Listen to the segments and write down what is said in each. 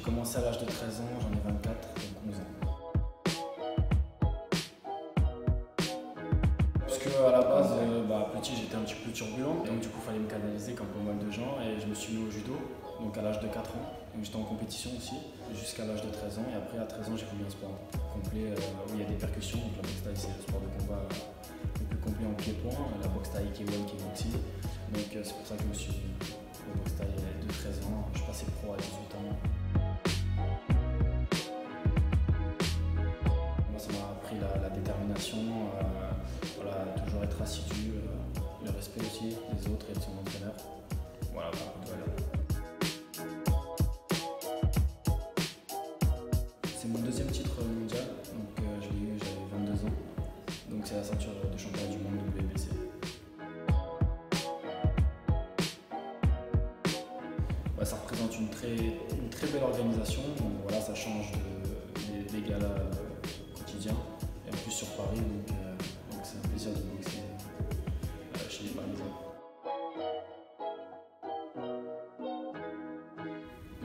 J'ai commencé à l'âge de 13 ans, j'en ai 24, donc 11 ans. Parce que à la base, euh, bah, petit j'étais un petit peu turbulent, donc du coup il fallait me canaliser comme pas mal de gens et je me suis mis au judo, donc à l'âge de 4 ans. Donc j'étais en compétition aussi, jusqu'à l'âge de 13 ans et après à 13 ans j'ai voulu un sport complet euh, où il y a des percussions, donc la boxe taille c'est le sport de combat le plus complet en pied-point, la boxe taille qui est one, qui est boxing. Donc euh, c'est pour ça que je me suis mis au boxe taille de 13 ans, je passais pro à 18 ans. Son entraîneur. Voilà. C'est mon deuxième titre mondial, donc euh, je l'ai eu, j'avais 22 ans. Donc c'est la ceinture de championnat du monde WBC. Ouais, ça représente une très, une très belle organisation. Donc, voilà, ça change de- des, des galas euh, quotidiens. Et en plus sur Paris, euh, donc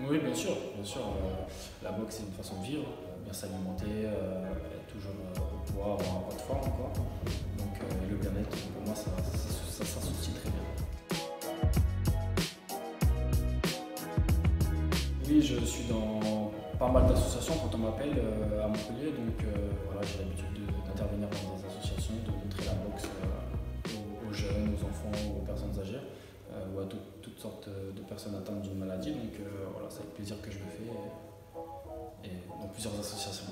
Oui, bien sûr, bien sûr. euh, la boxe, c'est une façon de vivre, euh, bien s'alimenter, euh, être toujours au poids, avoir un de forme. Quoi. Donc le bien-être, pour moi, ça, ça, ça, s'associe très bien. Oui, je suis dans pas mal d'associations quand on m'appelle à Montpellier, donc voilà, j'ai l'habitude de- d'intervenir dans des associations, de montrer la boxe de personnes atteintes d'une maladie. Donc euh, voilà, c'est avec plaisir que je le fais, et, dans plusieurs associations.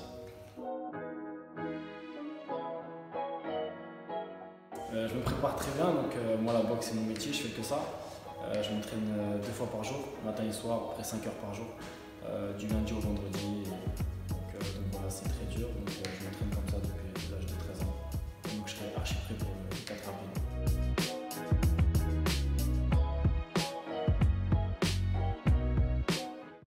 Euh, je me prépare très bien, donc euh, moi la boxe c'est mon métier, je fais que ça. Je m'entraîne deux fois par jour, matin et soir, à peu près 5 heures par jour, du lundi au vendredi.